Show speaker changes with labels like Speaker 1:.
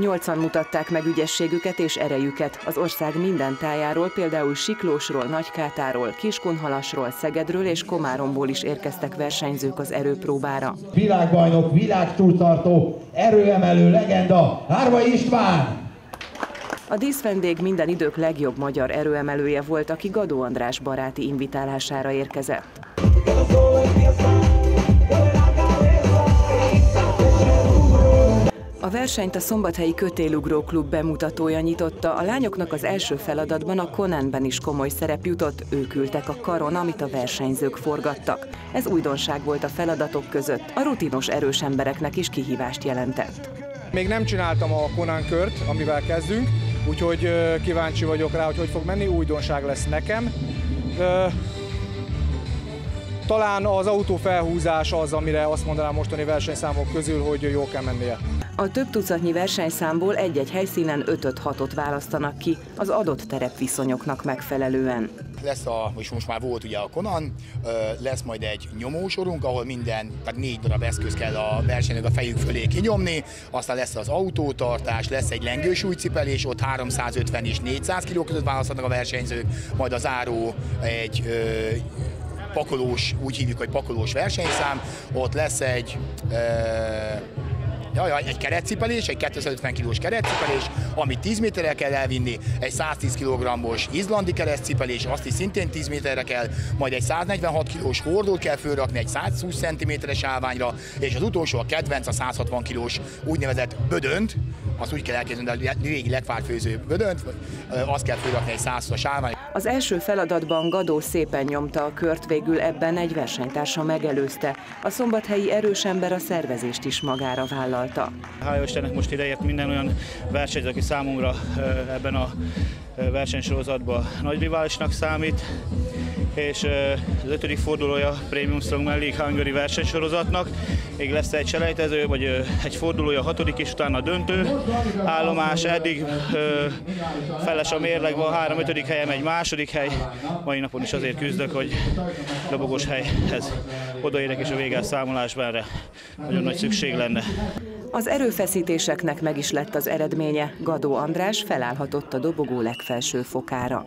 Speaker 1: Nyolcan mutatták meg ügyességüket és erejüket az ország minden tájáról, például Siklósról, Nagykátáról, Kiskunhalasról, Szegedről és Komáromból is érkeztek versenyzők az erőpróbára.
Speaker 2: Világbajnok, világtúltartó, erőemelő legenda, Hárvai István!
Speaker 1: A díszvendég minden idők legjobb magyar erőemelője volt, aki Gadó András baráti invitálására érkezett. A versenyt a Szombathelyi Kötélugró Klub bemutatója nyitotta, a lányoknak az első feladatban a Conanben is komoly szerep jutott, ők ültek a karon, amit a versenyzők forgattak. Ez újdonság volt a feladatok között, a rutinos erős embereknek is kihívást jelentett.
Speaker 3: Még nem csináltam a Conan kört, amivel kezdünk, úgyhogy kíváncsi vagyok rá, hogy hogy fog menni, újdonság lesz nekem. Talán az autó felhúzás az, amire azt mondanám mostani versenyszámok közül, hogy jó kell mennie.
Speaker 1: A több tucatnyi versenyszámból egy-egy helyszínen 5-6-ot választanak ki az adott terepviszonyoknak megfelelően.
Speaker 4: Lesz a, és most már volt ugye a Conan, lesz majd egy nyomósorunk, ahol minden, tehát négy darab eszköz kell a versenynek a fejük fölé kinyomni, aztán lesz az autótartás, lesz egy lengősúlycipelés, ott 350 és 400 kg között választhatnak a versenyzők, majd az áró egy pakolós, úgy hívjuk, hogy pakolós versenyszám, ott lesz egy Jaj, jaj, egy keretcipelés, egy 250 kg keretcipelés, amit 10 méterre kell elvinni, egy 110 kg-os izlandi keretcipelés, azt is szintén 10 méterre kell, majd egy 146 kg-s hordót kell fölrakni egy 120 cm-es állványra, és az utolsó a kedvenc a 160 kg-s úgynevezett bödönt, azt úgy kell elképzelni, a régi legfárfőző bödönt, azt kell fölrakni egy 120-as állvány.
Speaker 1: Az első feladatban Gadó szépen nyomta a kört, végül ebben egy versenytársa megelőzte. A szombathelyi erős ember a szervezést is magára vállalta.
Speaker 5: Hála Istennek most ideért minden olyan versenyző, aki számunkra ebben a versenysorozatban nagy riválisnak számít és az ötödik fordulója Premium Strongman League Hungary versenysorozatnak. Még lesz egy selejtező, vagy egy fordulója a hatodik, és utána a döntő állomás. Eddig feles a mérleg van, három ötödik helyem egy második hely. Mai napon is azért küzdök, hogy dobogos helyhez odaérek, és a véges számolásban erre nagyon nagy szükség lenne.
Speaker 1: Az erőfeszítéseknek meg is lett az eredménye. Gadó András felállhatott a dobogó legfelső fokára.